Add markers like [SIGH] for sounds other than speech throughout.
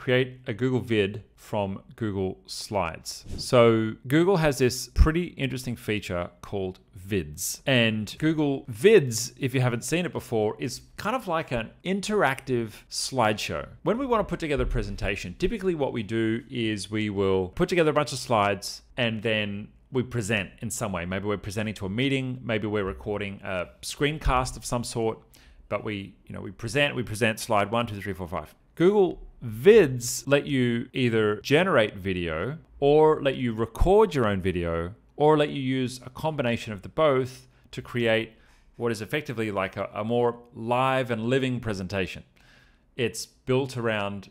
create a Google vid from Google Slides. So Google has this pretty interesting feature called vids. And Google Vids, if you haven't seen it before, is kind of like an interactive slideshow. When we want to put together a presentation, typically what we do is we will put together a bunch of slides and then we present in some way. Maybe we're presenting to a meeting, maybe we're recording a screencast of some sort, but we, you know, we present, we present slide one, two, three, four, five. Google Vids let you either generate video or let you record your own video or let you use a combination of the both to create what is effectively like a, a more live and living presentation. It's built around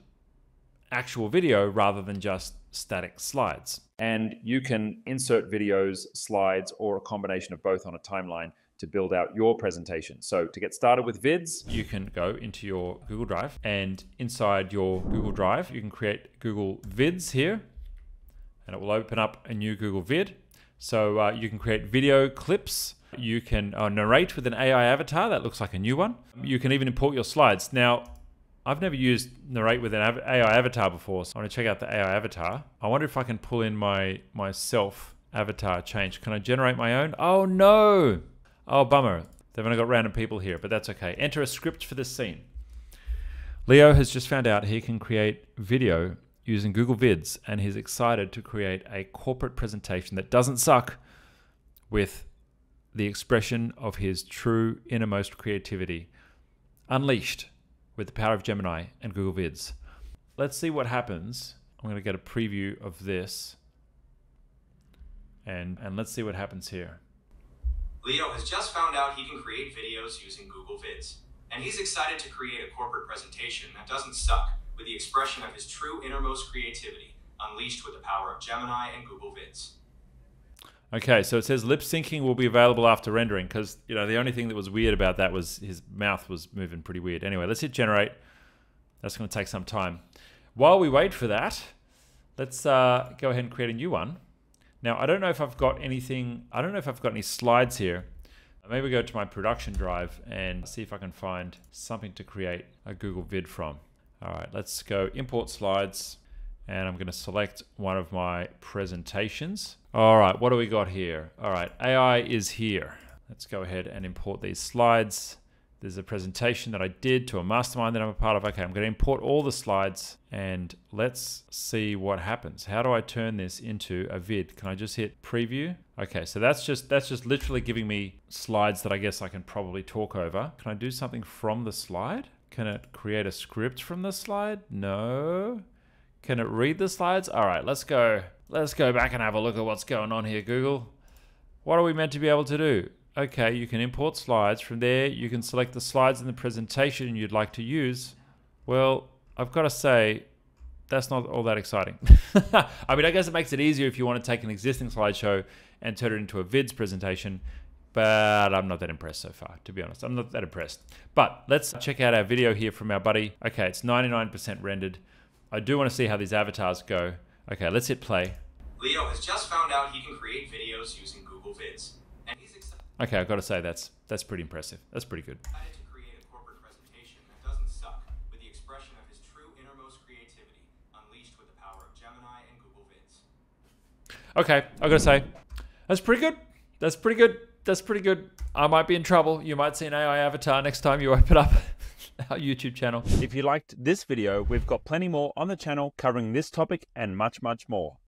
actual video rather than just static slides. And you can insert videos, slides, or a combination of both on a timeline to build out your presentation. So to get started with vids, you can go into your Google Drive and inside your Google Drive, you can create Google Vids here and it will open up a new Google Vid. So uh, you can create video clips. You can uh, narrate with an AI avatar. That looks like a new one. You can even import your slides. Now, I've never used narrate with an AI avatar before, so I want to check out the AI avatar. I wonder if I can pull in my myself avatar change. Can I generate my own? Oh no! Oh bummer. They've only got random people here, but that's okay. Enter a script for this scene. Leo has just found out he can create video using Google Vids, and he's excited to create a corporate presentation that doesn't suck with the expression of his true innermost creativity unleashed with the power of Gemini and Google Vids. Let's see what happens. I'm going to get a preview of this. And, and let's see what happens here. Leo has just found out he can create videos using Google Vids. And he's excited to create a corporate presentation that doesn't suck with the expression of his true innermost creativity, unleashed with the power of Gemini and Google Vids. Okay, so it says lip syncing will be available after rendering because you know the only thing that was weird about that was his mouth was moving pretty weird. Anyway, let's hit generate. That's going to take some time. While we wait for that, let's uh, go ahead and create a new one. Now I don't know if I've got anything. I don't know if I've got any slides here. Maybe go to my production drive and see if I can find something to create a Google vid from. All right, let's go import slides and I'm going to select one of my presentations. All right, what do we got here? All right, AI is here. Let's go ahead and import these slides. There's a presentation that I did to a mastermind that I'm a part of. Okay, I'm going to import all the slides and let's see what happens. How do I turn this into a vid? Can I just hit preview? Okay, so that's just that's just literally giving me slides that I guess I can probably talk over. Can I do something from the slide? Can it create a script from the slide? No. Can it read the slides? All right, let's go. Let's go back and have a look at what's going on here, Google. What are we meant to be able to do? Okay, you can import slides. From there, you can select the slides in the presentation you'd like to use. Well, I've got to say, that's not all that exciting. [LAUGHS] I mean, I guess it makes it easier if you want to take an existing slideshow and turn it into a vids presentation, but I'm not that impressed so far, to be honest. I'm not that impressed. But let's check out our video here from our buddy. Okay, it's 99% rendered. I do want to see how these avatars go. Okay, let's hit play. Leo has just found out he can create videos using Google Vids. And he's excited Okay, I've got to say that's that's pretty impressive. That's pretty good. to create a corporate presentation that doesn't suck with the expression of his true innermost creativity, unleashed with the power of Gemini and Google Vids. Okay, I've got to say that's pretty good. That's pretty good. That's pretty good. I might be in trouble. You might see an AI avatar next time you open up [LAUGHS] our YouTube channel. If you liked this video, we've got plenty more on the channel covering this topic and much, much more.